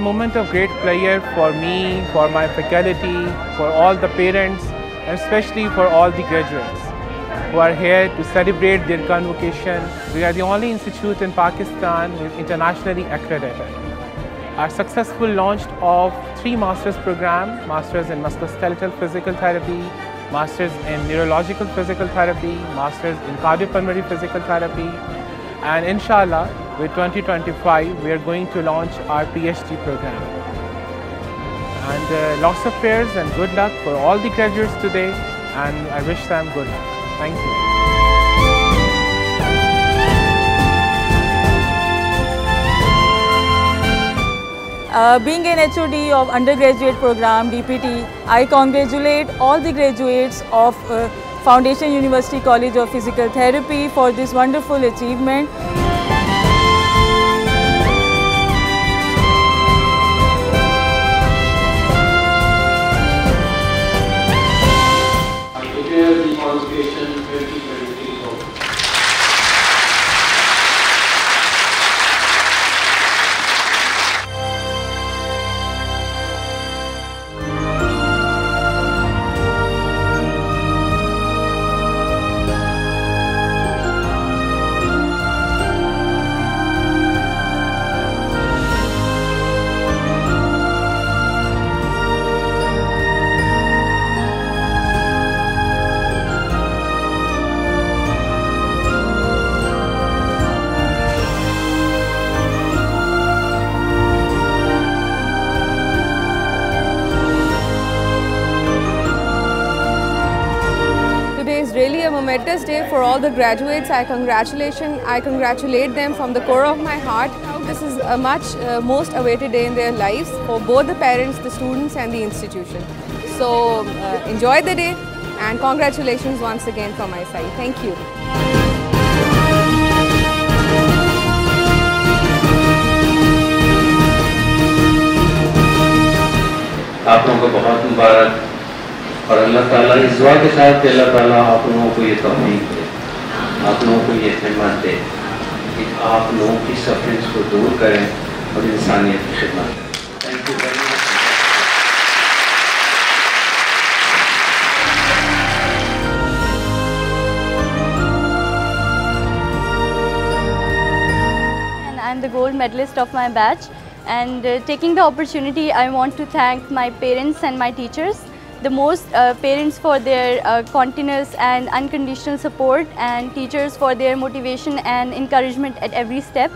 moment of great pleasure for me, for my faculty, for all the parents, and especially for all the graduates who are here to celebrate their convocation. We are the only institute in Pakistan who is internationally accredited. Our successful launch of three master's program, Masters in Musculoskeletal Physical Therapy, Masters in Neurological Physical Therapy, Masters in Cardiopulmonary Physical Therapy, and inshallah with 2025 we are going to launch our PhD program. And uh, lots of prayers and good luck for all the graduates today and I wish them good luck. Thank you. Uh, being an HOD of undergraduate program DPT, I congratulate all the graduates of uh, Foundation University College of Physical Therapy for this wonderful achievement. The 2023 is really a momentous day for all the graduates. I congratulation, I congratulate them from the core of my heart. This is a much uh, most awaited day in their lives for both the parents, the students, and the institution. So uh, enjoy the day and congratulations once again from my side. Thank you. आप लोगों को बहुत मुबारक और अल्लाह ताला इस दुआ के साथ कि अल्लाह ताला आप लोगों को ये तौफीक दे आप लोगों को ये हिम्मत दे कि आप लोगों की सफरेंस को दूर करें और इंसानियत की खिदमत करें thank you very and I'm the gold medalist of my batch. And uh, taking the opportunity, I want to thank my parents and my teachers. The most uh, parents for their uh, continuous and unconditional support, and teachers for their motivation and encouragement at every step.